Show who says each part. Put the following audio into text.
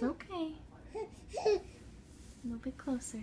Speaker 1: It's okay. A
Speaker 2: little bit closer.